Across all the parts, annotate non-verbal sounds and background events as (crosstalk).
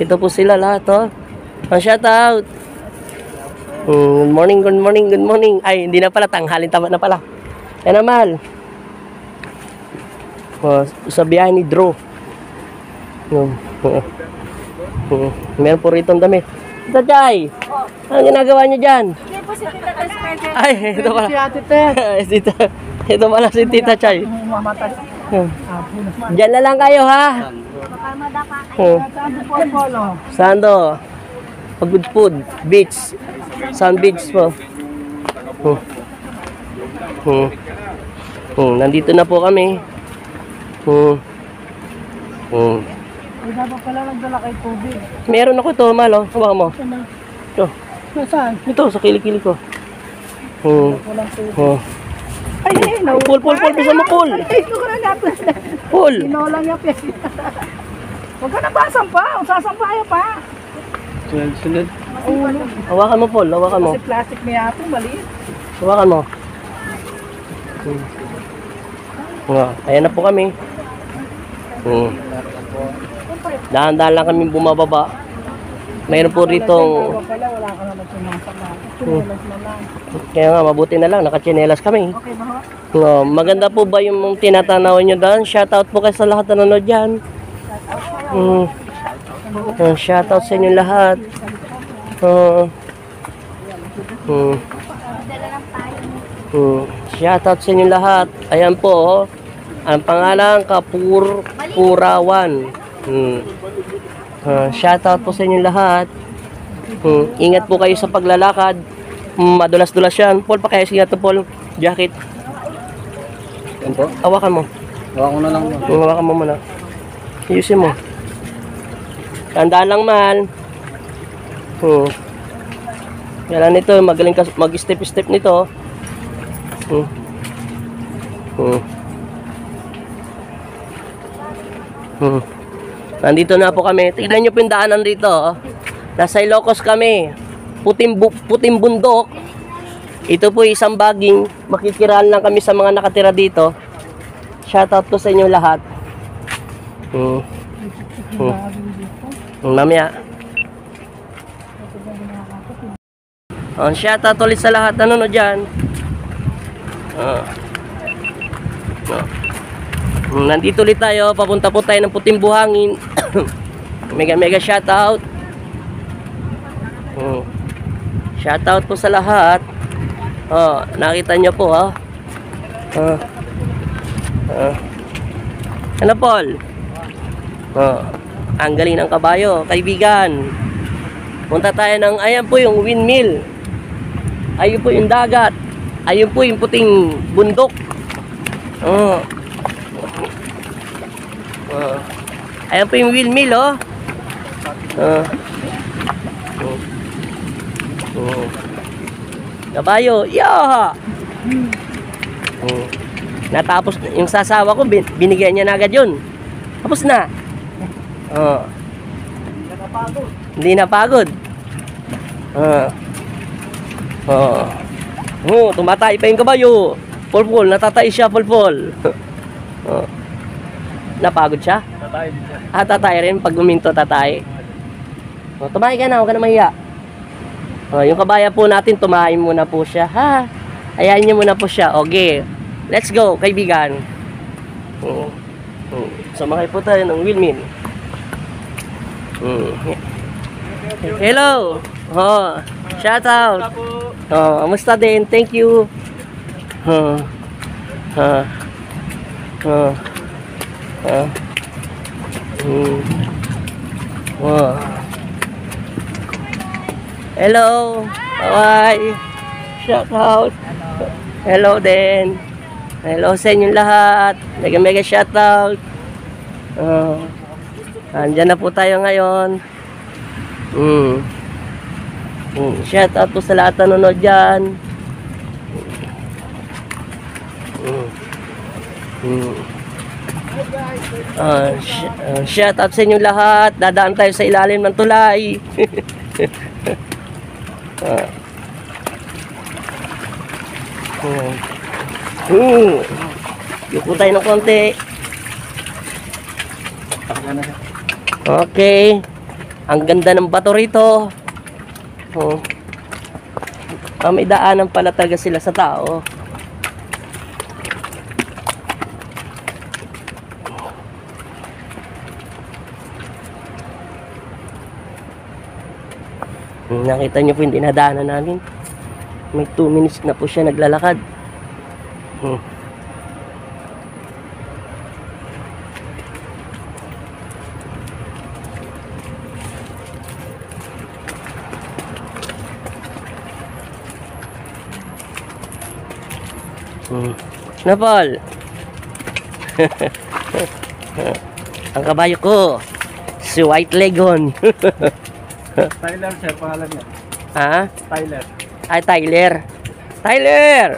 Ito po sila lahat, oh. Oh, shout out. Mm, good morning, good morning, good morning. Ay, hindi na pala, tanghalin tama na pala. Yan naman. Oh, sa biyahe ni Drew. Yung, uh, uh, meron po rito ang damit. Tita Chay, ang ginagawa niyo dyan? Ay, ito pala. Si Ate. Tita, (laughs) ito pala si Tita Chay. Diyan na lang kayo ha. Hmm. Saan? Sando? Good food. Beach. Sun beach po. Hmm. Hmm. Hmm. Nandito na po kami. Hmm. Hmm. Ay, dapat pala nagdala kay tubig. Meron ako ito, malo. Hawakan mo. Ito. Nasaan? Ito, sa kilikili ko. Hmm. Walang tubig. Hmm. Ay, no. Pull, pull, pull. Bisa mo, pull. Ay, ka na natin. Pull. Inolang niya pa. Huwag ka na ba sampa? Sasampayan pa. Sunod, sunod. Hawakan mo, Paul. Hawakan mo. Kasi plastic may apo, maliit. Hawakan mo. Hmm. Oh, ayan na po kami. Hmm. Dahan-dahan lang kami bumababa. Mayroon po na lang. Kaya nga, mabuti na lang. Nakachinelas kami. Okay ba? ho? Oh, maganda po ba yung tinatanaw nyo doon? Shoutout po kayo sa lahat na nanonood dyan. Hmm. Oh, shoutout sa inyo lahat. Oh. Hmm. Hmm. Shoutout sa inyo lahat. Ayan po, oh. Ang pangalan, Kapur Purawan. Hmm. Uh, shoutout po sa inyo lahat. Hmm. Ingat po kayo sa paglalakad. Hmm, Madulas-dulas yan. Paul, pakayas ingat to, Paul. Jacket. Yan po. Hawakan mo. Hawakan ko na lang. Hmm, Hawakan mo muna. Ayusin mo. Tandaan lang, man. Hmm. Kailan nito, magaling ka mag-step-step nito. Hmm. Hmm. Hmm. Nandito na po kami. Tignan nyo po yung daanan dito. oh. Nasa Ilocos kami. Puting, bu- puting bundok. Ito po isang baging. Makikiraan lang kami sa mga nakatira dito. Shoutout ko sa inyo lahat. Hmm. Hmm. Hmm, Mamaya. Oh, shoutout ulit sa lahat na nanonood dyan. Oh. Oh. Hmm, Nandito ulit tayo. Papunta po tayo ng puting buhangin. (coughs) mega mega shoutout. Hmm. Shoutout po sa lahat. Oh, nakita nyo po ha. Oh. Oh. Ano Paul? Oh. Ang galing ng kabayo, kaibigan. Punta tayo ng, ayan po yung windmill. Ayun po yung dagat. Ayun po yung puting bundok. Oh. Oh. Ayan po yung windmill, oh. Oh. Oh. Oh. Kabayo, yaha! Oh. Natapos, na- yung sasawa ko, bin- binigyan niya na agad yun. Tapos na. Oh. Hindi na pagod. Oh. Oh. Oh, tumatay pa yung kabayo. Pulpul, natatay siya, pulpul. (laughs) oh. Napagod siya? Tatay din siya. Ah, tatay rin. Pag guminto, tatay. O, tumahay ka na. Huwag ka na mahiya. O, yung kabaya po natin, tumahay muna po siya. Ha? Ayan niyo muna po siya. Okay. Let's go, kaibigan. O, o, Sumakay po tayo ng wheelmill. Mm. Hello. Oh, shout out. Oh, kamusta din? Thank you. Oh. Ah. Oh. Ah. Mm. Wow. Hello. Hi. Shout out. Hello din. Hello sa inyong lahat. Mega mega shout out. Oh. Andyan na po tayo ngayon. Mm. Mm. Shout out po sa lahat na nanonood dyan. Mm. Mm. Ah, sh- ah, shout out sa inyong lahat. Dadaan tayo sa ilalim ng tulay. (laughs) ah. Oh. Hmm. Yuko tayo ng konti. Okay. Ang ganda ng bato rito. Oh. Ah, may daanan pala talaga sila sa tao. Nakita niyo po yung dinadaanan namin. May 2 minutes na po siya naglalakad. Hmm. Hmm. Napal! (laughs) Ang kabayo ko, si White Legon. (laughs) Tyler, sir, pangalan niya. ha? Tyler. Ay, Tyler. Tyler!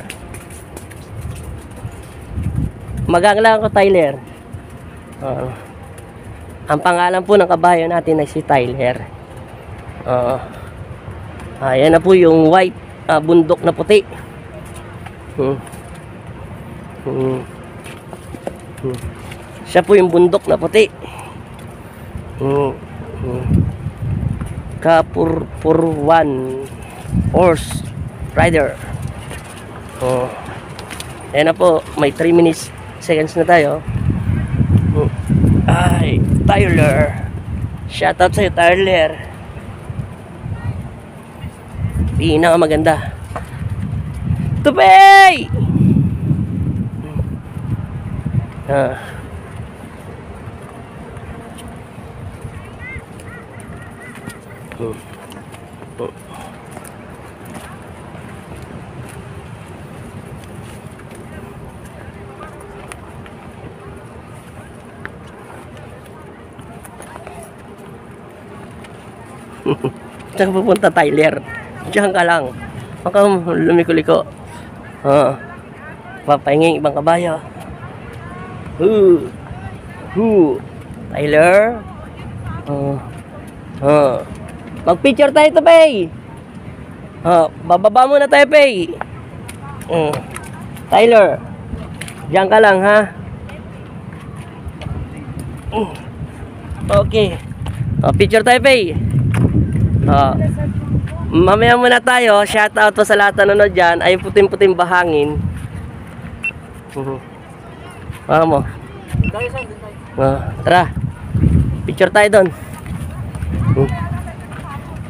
Magang lang ako, Tyler. Oo. ang pangalan po ng kabayo natin ay si Tyler. Oo. Ayan na po yung white ah, bundok na puti. Hmm. Hmm. Hmm. Siya po yung bundok na puti. Hmm. Hmm. Kapurpurwan horse rider. Oh. Ayan na po, may 3 minutes seconds na tayo. Oh. Ay, Tyler. Shoutout sa'yo, Tyler. Pinaka maganda. Tupay! Ah. Hmm. Hmm. (laughs) Saan ka pupunta, Tyler? Diyan ka lang. Huwag kang lumiko-liko. Oo. Papahingin ibang kabayo. Hu. Hu. Tyler. Oo. Oo. Mag-picture tayo to, Pay. Oh, bababa muna tayo, Pay. Oo. Tyler. Diyan ka lang, ha? Mm. Okay. Oh, picture tayo, Pay. Oh. Mamaya muna tayo. Shout out po sa lahat na nanonood dyan. Ay puting-puting bahangin. Ano mo? Oh, tara. Picture tayo doon.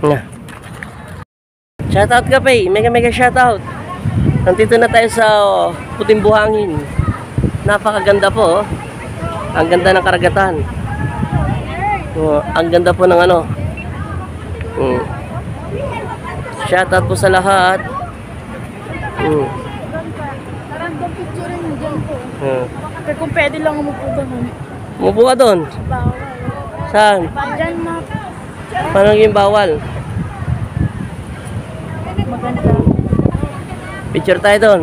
Hmm. Na. Shout out ka, Pay. Mega mega shout out. Nandito na tayo sa oh, puting buhangin. Napakaganda po. Oh. Ang ganda ng karagatan. Oh, ang ganda po ng ano. Mm. Shoutout po sa lahat. Mm. Mm. Kung pwede lang umupo doon. Umupo ka doon. Saan? Dyan na. Paano naging bawal? Picture tayo doon.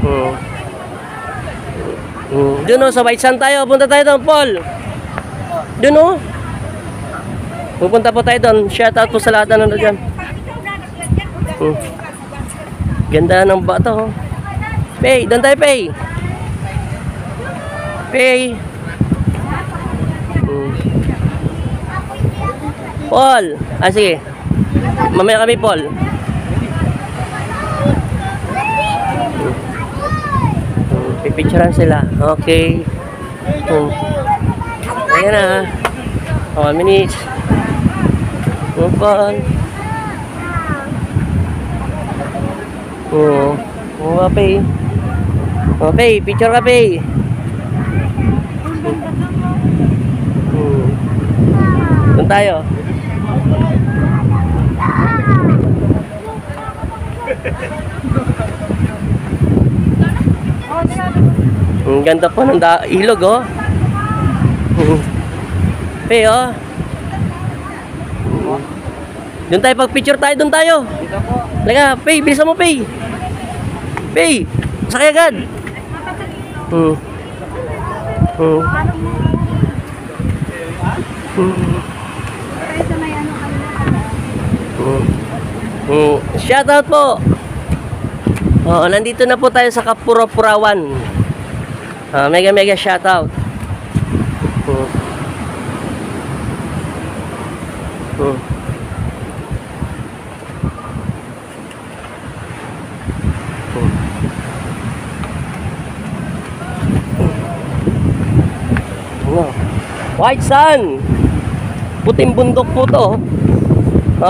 Mm. Mm. Doon oh, sa White Sand tayo. Punta tayo doon, Paul. Doon oh. Pupunta po tayo doon. Shoutout po sa lahat na nanonood dyan. Mm. Ganda ng bato. oh. Pay, doon tayo, Pay. Pay. Mm. Paul. Ah, sige. Mamaya kami, Paul. Pipicturean sila. Okay. Mm. Ayan na. Oh, one minutes. Move on. Oo. Oo nga, Pay. Oh, Pay. Picture ka, Pay. Hmm. Doon tayo. Ang ganda po ng ilog, oh. (laughs) Pay, oh. Doon tayo pag-picture tayo, doon tayo. Laga, Pay, bilisan mo, Pay. Pay, sakay agad. Hmm. Hmm. Hmm. Hmm. Hmm. Shoutout po. Oo, nandito na po tayo sa Kapura-Purawan. Ah, mega mega shoutout. Hmm. Hmm. Hmm. Ano? White sun! Puting bundok po to.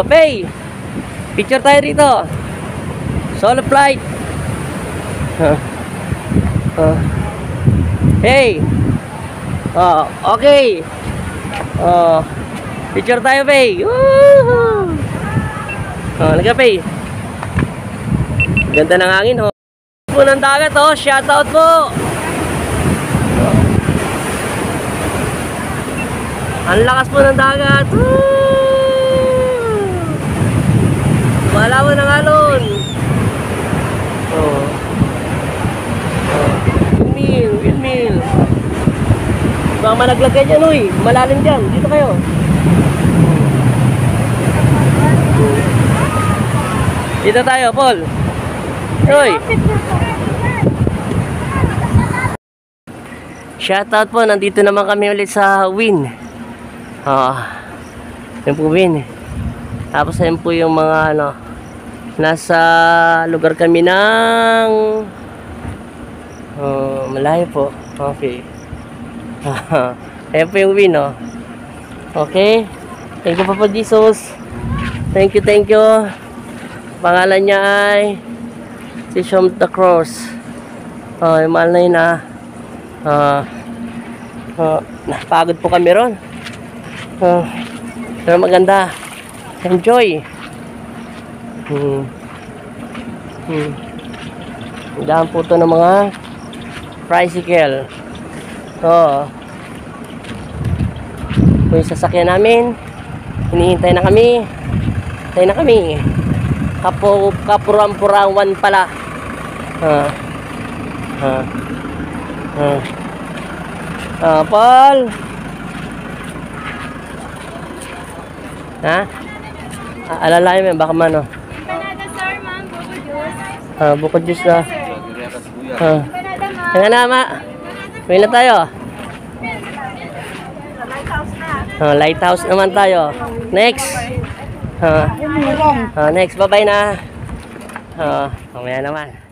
Okay. Picture tayo rito. Solo flight. Huh. Huh. Hey. Oh, okay. Oh. Picture tayo, Pay. Woohoo! Oh, naga, Pay. Ganda ng hangin, oh. Po ng dagat, oh. Shoutout po. Ang lakas po ng dagat. Woo! Wala mo ng alon. Oh. Oh. Windmill, windmill. Baka malaglag ka dyan, uy. Malalim dyan. Dito kayo. Dito tayo, Paul. Uy. Shoutout po, nandito naman kami ulit sa Win. Ah, yun po Win. Tapos ayun po yung mga ano, nasa lugar kami ng oh, malayo po. Okay. (laughs) ayun po Win, oh. Okay. Thank you, Papa Jesus. Thank you, thank you. Pangalan niya ay si Shom the Cross. Yung mahal na yun ah. Ah, ah, napagod po kami ron. Ah, pero maganda. Enjoy. Hmm. Hmm. Daan po to ng mga tricycle. So, ito yung sasakyan namin. Hinihintay na kami. Hintay na kami. Kapo, kapuram-purawan pala. Ah. Ah. Ah. Ah, Paul. Ha? Ah, alalayan mo, baka mano. Empanada, sir, ma'am. Buko juice. Ah, bukod juice na. Ah. Empanada, ma'am. Kaya na tayo. Ah, lighthouse naman tayo. Next. Ah, ah, next, bye-bye na. Ah, mamaya naman.